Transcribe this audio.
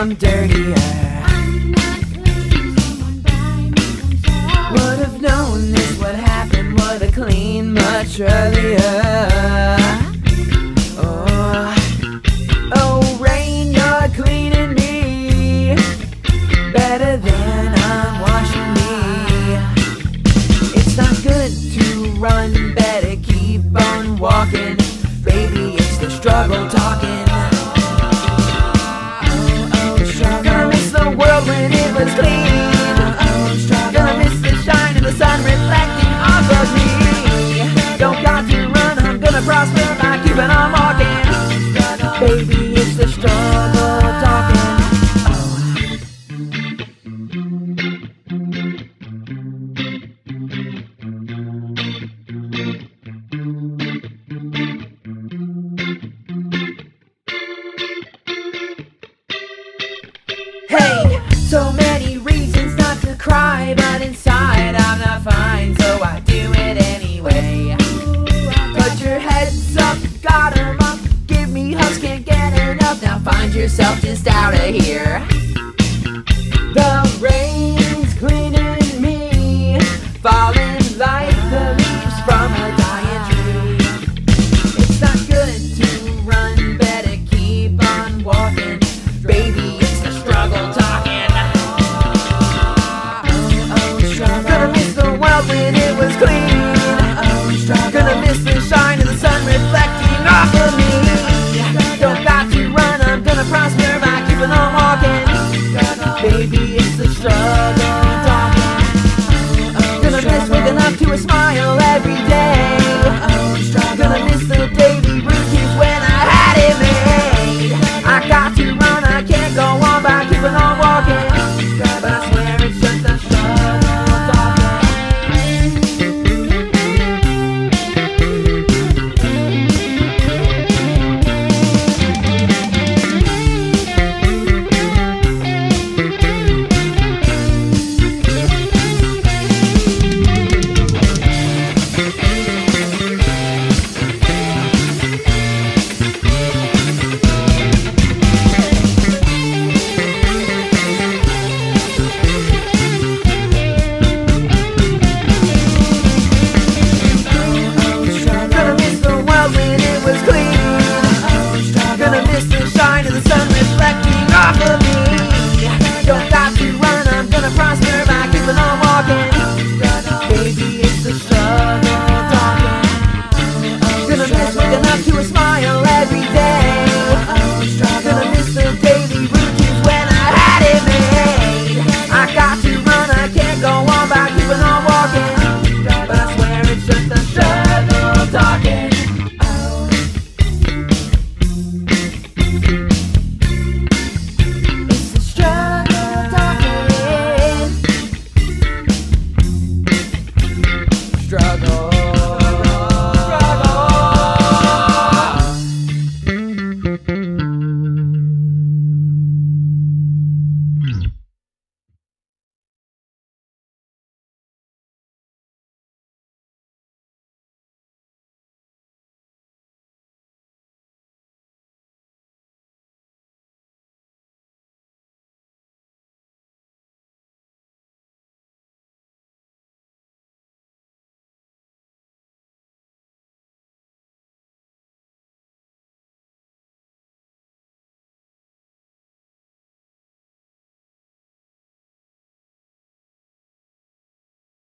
I'm dirtier. I'm Would have known this would happen, would have cleaned much earlier. Oh, oh rain, you're cleaning me better than I'm washing me. It's not good to run, better keep on walking. Baby, it's the struggle talking. got her mom. Give me hugs, can't get enough. Now find yourself just out of here. The